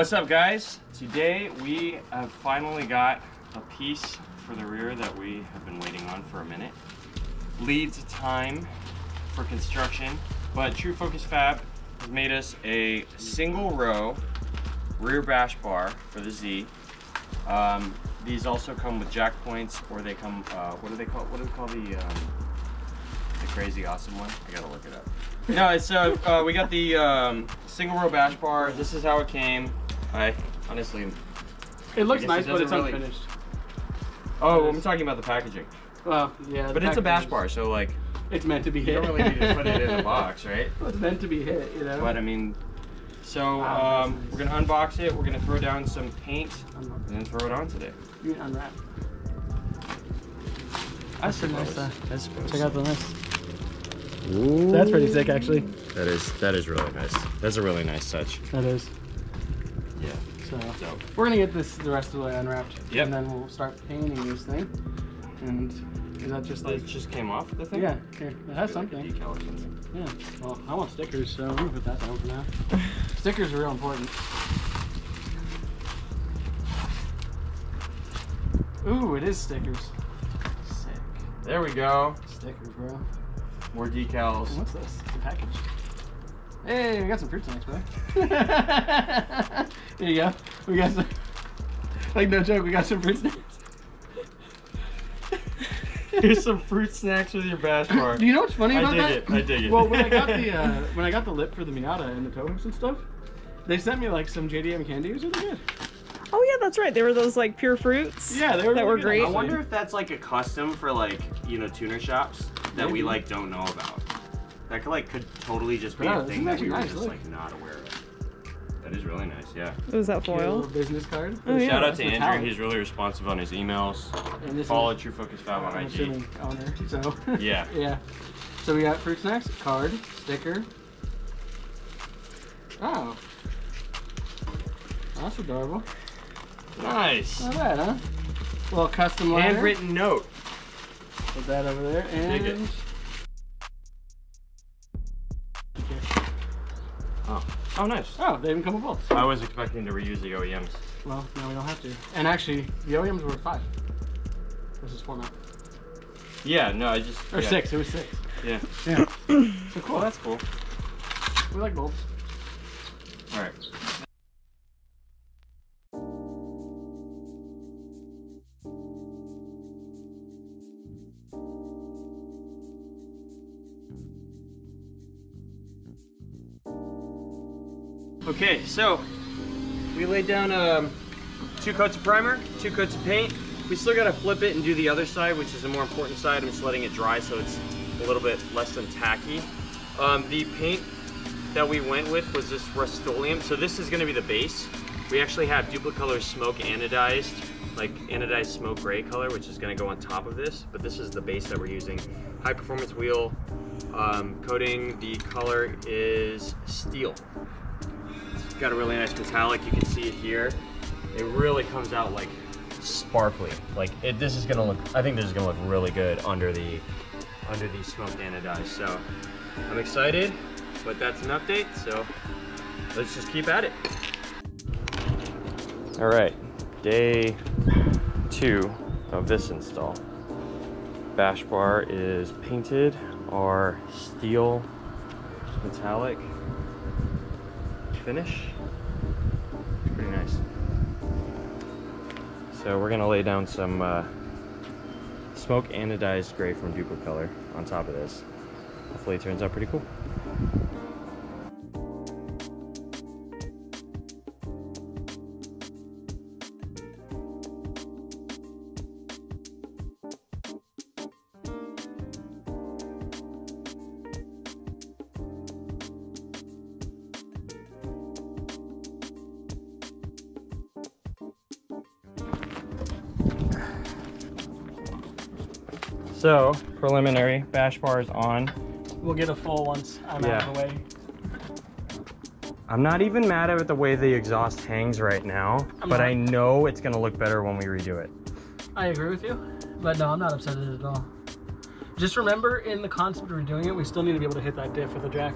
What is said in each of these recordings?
What's up guys? Today we have finally got a piece for the rear that we have been waiting on for a minute. Lead time for construction, but True Focus Fab has made us a single row rear bash bar for the Z. Um, these also come with jack points or they come, uh, what do they call, what do they call the, um, the crazy awesome one? I gotta look it up. No, it's uh, uh we got the um, single row bash bar. This is how it came. I honestly. It looks nice, it but it's really- unfinished. Oh, I'm talking about the packaging. Well, yeah. But it's a bash bar, so like It's meant to be hit. you hit. don't really need to put it in a box, right? it's meant to be hit, you know. But I mean, so Wow, um, that's we're gonna unbox it. We're gonna throw down some paint Unwrap. and then throw it on today. You can unwrap. I pretty nice, uh, I suppose. Check out the list. That's pretty sick, actually. That is that is really nice. That's a really nice touch. That is. Yeah. So So we're gonna get this the rest of the way unwrapped, Yep. and then we'll start painting this thing. And is that just like? it just came off the thing. Yeah, here it has Like something. decal or something. Yeah. Well, I want stickers, so I'm gonna put that down for now. stickers are real important. Ooh, it is stickers. Sick. There we go. Stickers, bro. More decals. What's this? It's a package. Hey, we got some fruit snacks, bro. there you go. We got some. Like no joke, we got some fruit snacks. Here's some fruit snacks with your bash bar. Do you know what's funny about that? I about dig that? it, I dig it. Well, when I got the uh, when I got the lip for the Miata and the toe hooks and stuff, they sent me like some JDM candy. It was really good. Oh yeah, that's right. They were those like pure fruits. Yeah, they were. That really were good, great. I wonder if that's like a custom for like you know tuner shops that we like don't know about. That could like could totally just be Yeah, a thing that actually we were just look. like not aware of. That is really nice, yeah. Was that foil? little business card. Oh, yeah. Shout out to Andrew. metallic. He's really responsive on his emails. And this Follow is, True Focus Fab on I'm IG. assuming owner. So. Yeah. yeah. So we got fruit snacks, card, sticker. Oh. That's adorable. Nice. Not bad, huh? Little custom liner. Handwritten note. Put that over there and. Oh. Nice. Oh, they even come with bolts. I was expecting to reuse the OEMs. Well, no, we don't have to. And actually, the OEMs were five. This is four now. Yeah, no, I just. Or yeah. six. It was six. Yeah. Yeah. so cool. Well, that's cool. we like bolts. All right. Okay, so we laid down um, two coats of primer, two coats of paint. We still gotta flip it and do the other side, which is the more important side. I'm just letting it dry so it's a little bit less than tacky. Um, the paint that we went with was this Rust-Oleum. So this is gonna be the base. We actually have Duplicolor Smoke Anodized, like anodized smoke gray color, which is gonna go on top of this, but this is the base that we're using. High performance wheel um, coating, the color is steel. Got a really nice metallic, you can see it here. It really comes out like sparkly. Like it, this is gonna look, I think this is gonna look really good under the, under the smoked anodized. So I'm excited, but that's an update. So let's just keep at it. All right, day two of this install. Bash bar is painted our steel metallic finish. It's pretty nice. So we're gonna lay down some uh, smoke anodized gray from Duplicolor on top of this. Hopefully it turns out pretty cool. So, preliminary, bash bar is on. We'll get a full once I'm out of the way. I'm not even mad at the way the exhaust hangs right now, I'm but not. I know it's gonna look better when we redo it. I agree with you, but no, I'm not upset at it at all. Just remember, in the concept of redoing it, we still need to be able to hit that diff with a jack.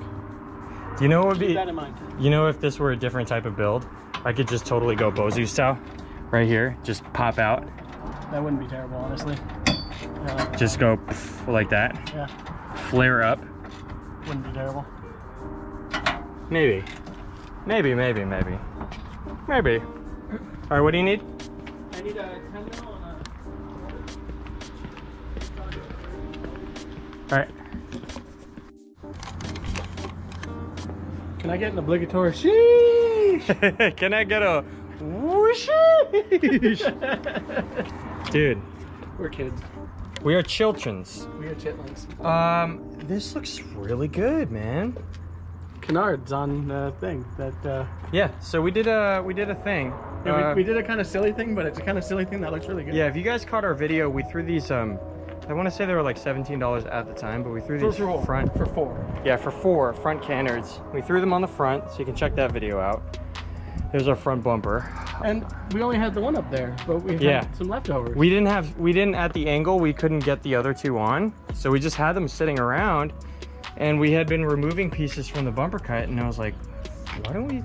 You know what would Keep be? that in mind. You know, if this were a different type of build, I could just totally go Bozu style, right here, just pop out, That wouldn't be terrible, honestly. Uh, just go like that, yeah, flare up. wouldn't be terrible. Maybe, maybe, maybe, maybe, maybe. All right, what do you need? I need a 10 mil and All right. Can I get an obligatory sheesh? Can I get a whoosh? Dude, We're kids. we are childrens. We are chitlins. Um, this looks really good, man. Canards on the thing that uh, Yeah, so we did a we did a thing. yeah, Uh, we, we did a kind of silly thing, but it's a kind of silly thing that looks really good. yeah, if you guys caught our video, we threw these um I want to say they were like $17 at the time, but we threw these for, front for four. Yeah, for four front canards. We threw them on the front, so you can check that video out. There's our front bumper. And we only had the one up there, but we had Yeah. some leftovers. We didn't have we didn't at the angle we couldn't get the other two on, so we just had them sitting around, and we had been removing pieces from the bumper cut, and I was like, why don't we?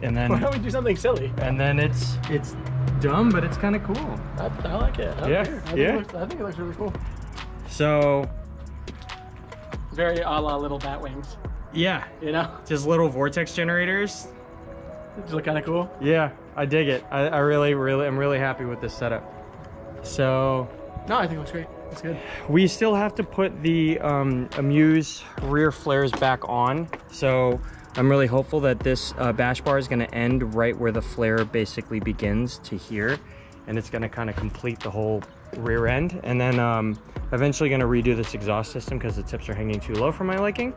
And then. Why don't we do something silly? and then it's it's dumb, but it's kind of cool. I, I like it. I don't Yeah. I think yeah. It looks, I think it looks really cool. So Very a la little bat wings. yeah, You know, just little vortex generators. Just look kind of cool. Yeah, I dig it. I, I really, really, I'm really happy with this setup. So No, I think it looks great. It's good. we still have to put the um, Amuse rear flares back on. So I'm really hopeful that this uh, bash bar is going to end right where the flare basically begins to here. And it's going to kind of complete the whole rear end. And then um, eventually going to redo this exhaust system because the tips are hanging too low for my liking.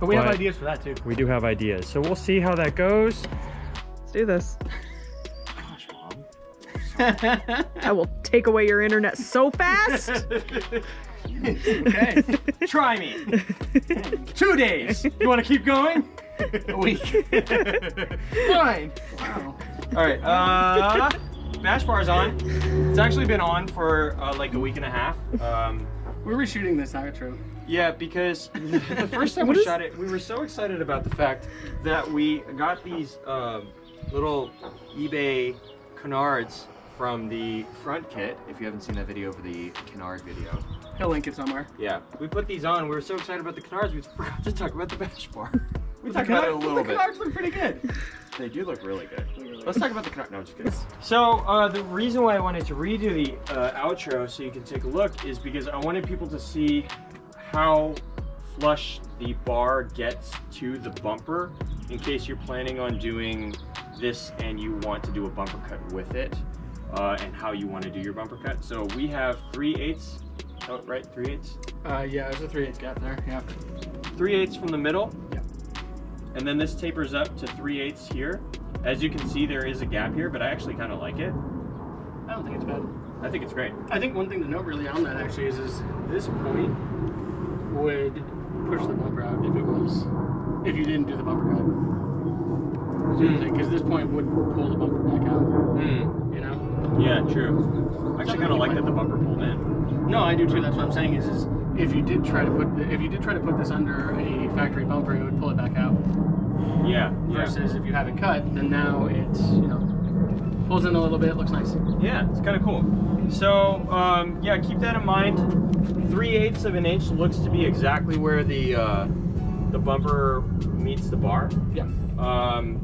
But we have ideas for that too. We do have ideas. So we'll see how that goes. Let's do this. Gosh, Mom. I will take away your internet so fast. okay. Try me. Two days. You want to keep going? A week. Fine. Wow. All right. Uh, bash bar's on. It's actually been on for uh, like a week and a half. Um, We're reshooting this outro. yeah, because the first time we is- shot it, we were so excited about the fact that we got these um, little eBay canards from the front kit. If you haven't seen that video for the canard video, He'll link it somewhere. yeah, we put these on. We were so excited about the canards, we forgot to talk about the bash bar. We talked about it a little the bit. The canards look pretty good. They do look really good. really Let's talk about the canard. No, just kidding. So uh, the reason why I wanted to redo the uh, outro so you can take a look is because I wanted people to see how flush the bar gets to the bumper in case you're planning on doing this and you want to do a bumper cut with it uh, and how you want to do your bumper cut. So we have 3 eighths, oh, right, 3 eighths? Uh, yeah, there's a three eighths gap there. Yeah. 3 eighths from the middle. Yeah. And then this tapers up to 3 eighths here. As you can see, there is a gap here, but I actually kind of like it. I don't think it's bad. I think it's great. I think one thing to note really on that actually is, is this point would push the bumper out if it was if you didn't do the bumper cut. Because this point would pull the bumper back out. Hmm. You know. Yeah, true. I actually kind of like that the bumper pulled in. No, I do too. That's what I'm saying. Is, is if you did try to put if you did try to put this under a factory bumper, it would pull it back out. Yeah. Yeah. Versus if you have it cut, then now it's you know pulls in a little bit, looks nice. Yeah, it's kind of cool. So, um, yeah, keep that in mind. Three eighths of an inch looks to be exactly where the uh, the bumper meets the bar. Yeah. Um,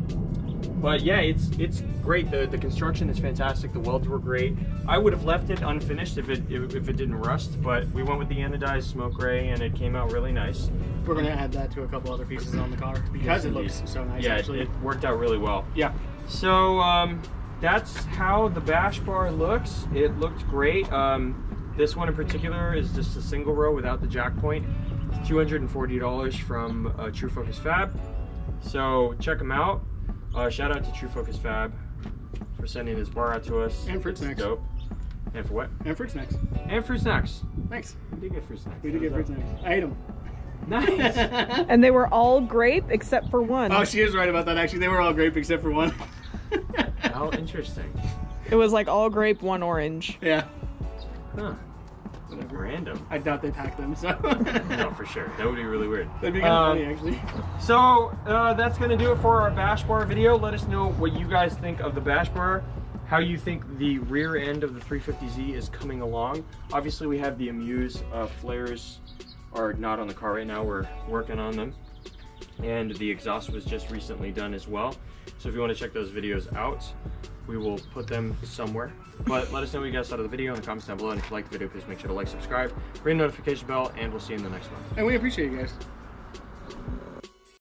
but yeah, it's it's great. The the construction is fantastic. The welds were great. I would have left it unfinished if it if, it didn't rust, but we went with the anodized smoke gray, and it came out really nice. We're gonna add that to a couple other pieces on the car because it looks so nice. yeah, it, actually. it worked out really well. yeah. So um, that's how the bash bar looks. It looked great. Um, this one in particular is just a single row without the jack point. It's $240 from uh, True Focus Fab. So check them out. Uh, shout out to True Focus Fab for sending this bar out to us. And fruit snacks. Dope. And for what? And fruit snacks. And fruit snacks. Thanks. We did get fruit snacks. We did get fruit snacks. I ate them. Nice. And they were all grape except for one. oh, she is right about that. Actually, they were all grape except for one. How interesting. It was like all grape, one orange. yeah, Huh. Random. I doubt they packed them. So No, for sure. That would be really weird. that'd be kind of Um, funny, actually. So uh, that's gonna do it for our bash bar video. Let us know what you guys think of the bash bar, how you think the rear end of the 350Z is coming along. Obviously, we have the Amuse uh, flares are not on the car right now. We're working on them, and the exhaust was just recently done as well. So if you want to check those videos out, we will put them somewhere. But let us know what you guys thought of the video in the comments down below. And if you liked the video, please make sure to like, subscribe, ring the notification bell, and we'll see you in the next one. And we appreciate you guys.